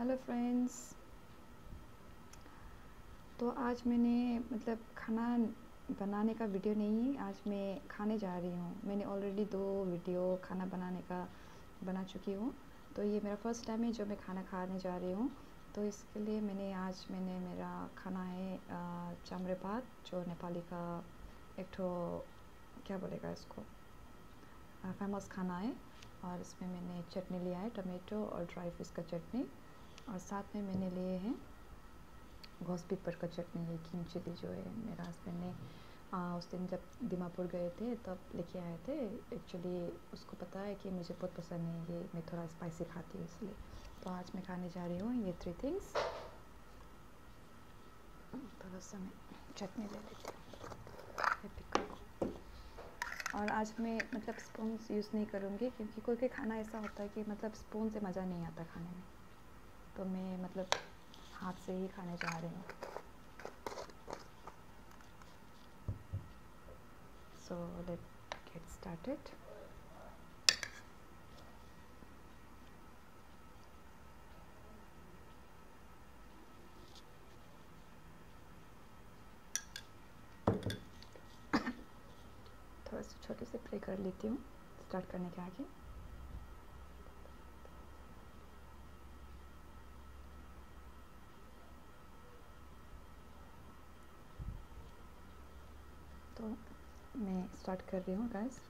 Hello friends तो आज मैंने मतलब खाना बनाने का वीडियो नहीं, आज मैं खाने जा रही हूँ। मैंने ऑलरेडी दो वीडियो खाना बनाने का, बना चुकी हूँ। तो ये मेरा फ़र्स्ट टाइम है जो मैं खाना खाने जा रही हूँ। तो इसके लिए मैंने, आज मैंने मेरा खाना है चामरे भात जो नेपाली का एक ठो, क्या बोलेगा इसको? फ़ेमस खाना है। और इसमें मैंने चटनी लिया है, टमेटो और ड्राई फ़िश का चटनी। और साथ में मैंने लिए हैं। घोस पिपर का चटनी ये किंग चिली जो है मेरा हस्बैंड ने आ, उस दिन जब दिमापुर गए थे तब लेके आए थे। एक्चुअली उसको पता है कि मुझे बहुत पसंद है ये मैं थोड़ा स्पाइसी खाती हूँ इसलिए। तो आज मैं खाने जा रही हूँ ये थ्री थिंग्स थोड़ा सा मैं चटनी ले लेती हूँ। और आज मैं मतलब स्पून यूज़ नहीं करूँगी क्योंकि कोई कोई खाना ऐसा होता है कि मतलब स्पून से मज़ा नहीं आता खाने में। तो मैं मतलब हाथ से ही खाने जा रही हूँ। सो लेट गेट स्टार्टेड थोड़ा सा छोटे से प्रे कर लेती हूँ स्टार्ट करने के आगे तो मैं स्टार्ट कर रही हूँ गैस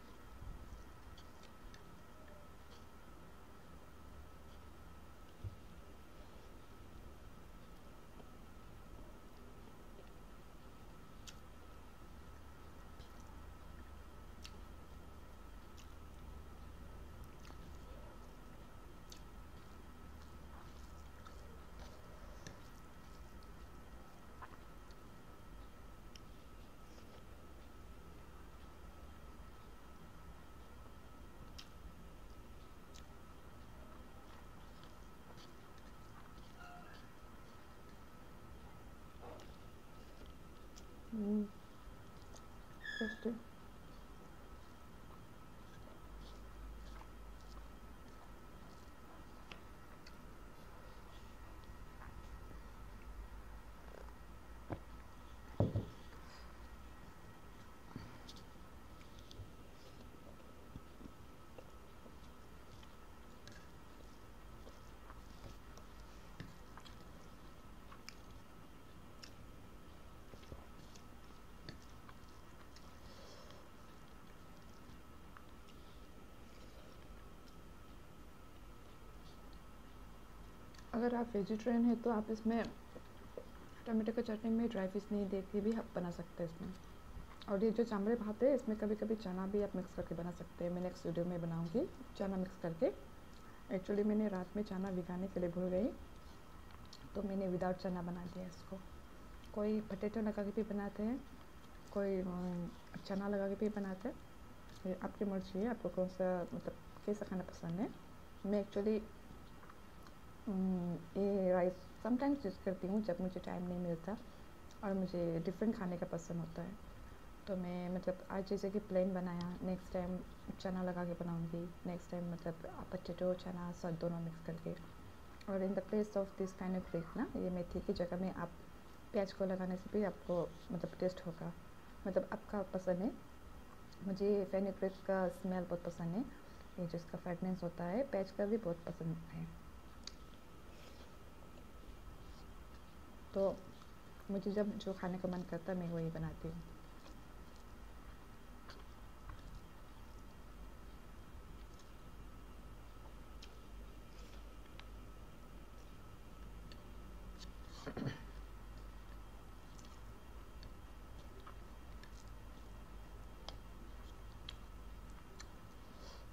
आप वेजिटेरियन है तो आप इसमें टमाटो का चटनी में ड्राई फ़िश नहीं दे के भी आप बना सकते हैं इसमें। और ये जो चामड़े भात है, इसमें कभी कभी चना भी आप मिक्स करके बना सकते हैं। मैं नेक्स्ट वीडियो में बनाऊँगी चना मिक्स करके। एक्चुअली मैंने रात में चना भिगाने के लिए भूल गई तो मैंने विदाउट चना बना दिया इसको। कोई पटेटो लगा के भी बनाते हैं, कोई चना लगा के भी बनाते हैं। आपकी मर्ज़ी है, आपको कौन सा मतलब कैसा खाना पसंद है। मैं एक्चुअली ये राइस समटाइम्स यूज़ करती हूँ जब मुझे टाइम नहीं मिलता और मुझे डिफरेंट खाने का पसंद होता है। तो मैं मतलब आज जैसे कि प्लेन बनाया नेक्स्ट टाइम चना लगा के बनाऊँगी नेक्स्ट टाइम मतलब पटेटो चना, सब दोनों मिक्स करके। और in the place of this kind of freak ना, ये मेथी की जगह में आप प्याज को लगाने से भी आपको मतलब टेस्ट होगा। मतलब आपका पसंद है। मुझे फेनिक्रिक का स्मेल बहुत पसंद है। ये जिसका फ्रेगनेंस होता है, प्याज का भी बहुत पसंद है। तो मुझे जब जो खाने का मन करता है, मैं वही बनाती हूँ।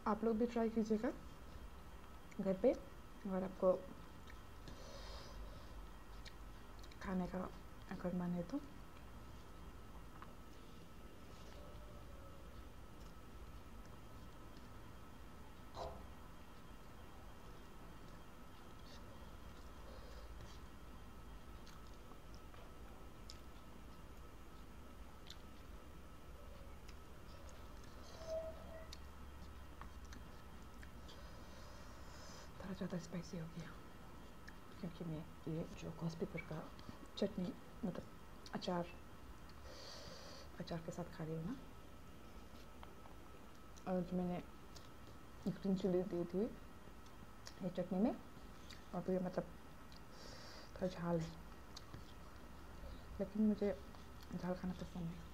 आप लोग भी ट्राई कीजिएगा, घर पे, और आपको खाने का अगर मन है तो थोड़ा ज़्यादा स्पाइसी हो गया क्योंकि चटनी मतलब अचार अचार के साथ खा रही हूँ ना। और जो मैंने ग्रीन चिली दी थी ये चटनी में, और फिर मतलब थोड़ा झाल है। लेकिन मुझे झाल खाना पसंद है।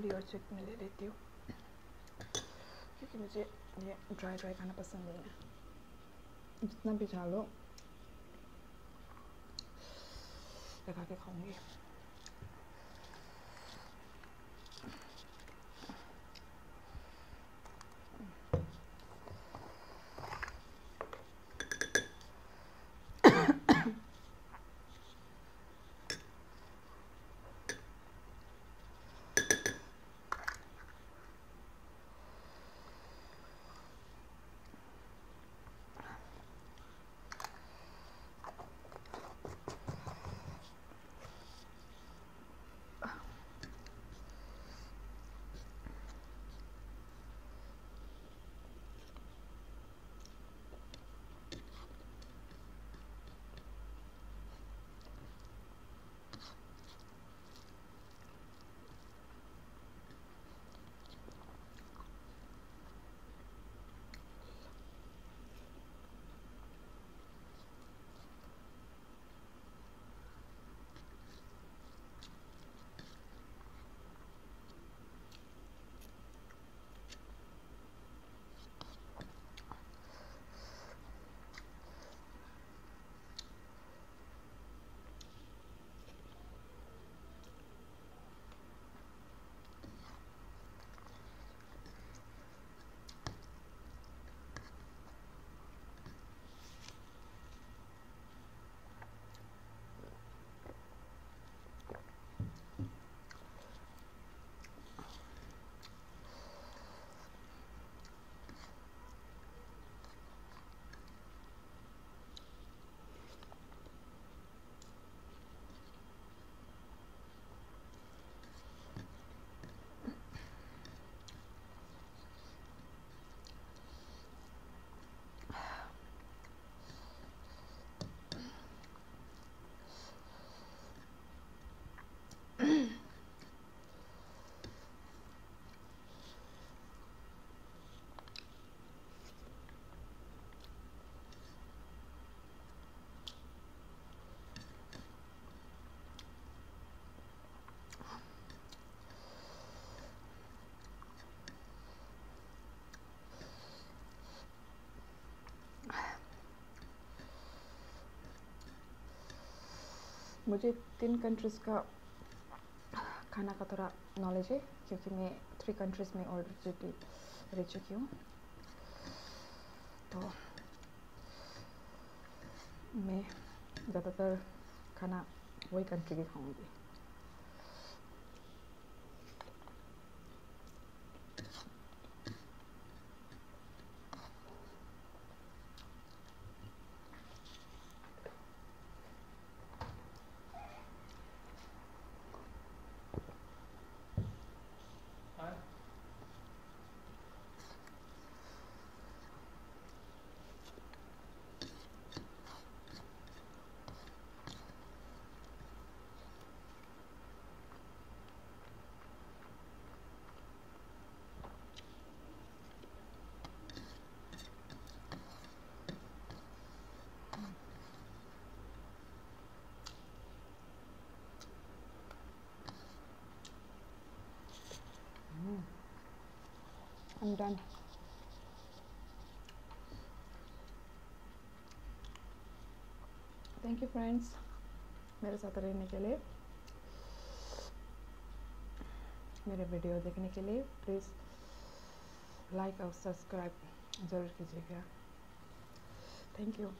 थोड़ी और चटनी ले लेती हूँ। क्योंकि मुझे ये ड्राई ड्राई खाना पसंद नहीं है। जितना भी खा लो लगा के खाऊँगी। मुझे तीन कंट्रीज़ का खाना का थोड़ा नॉलेज है, क्योंकि मैं थ्री कंट्रीज़ में ऑलरेडी रह चुकी हूँ। तो मैं ज़्यादातर खाना वही कंट्री की खाऊँगी। Done. थैंक यू फ्रेंड्स मेरे साथ रहने के लिए। मेरे वीडियो देखने के लिए। प्लीज़ लाइक और सब्सक्राइब ज़रूर कीजिएगा। Thank you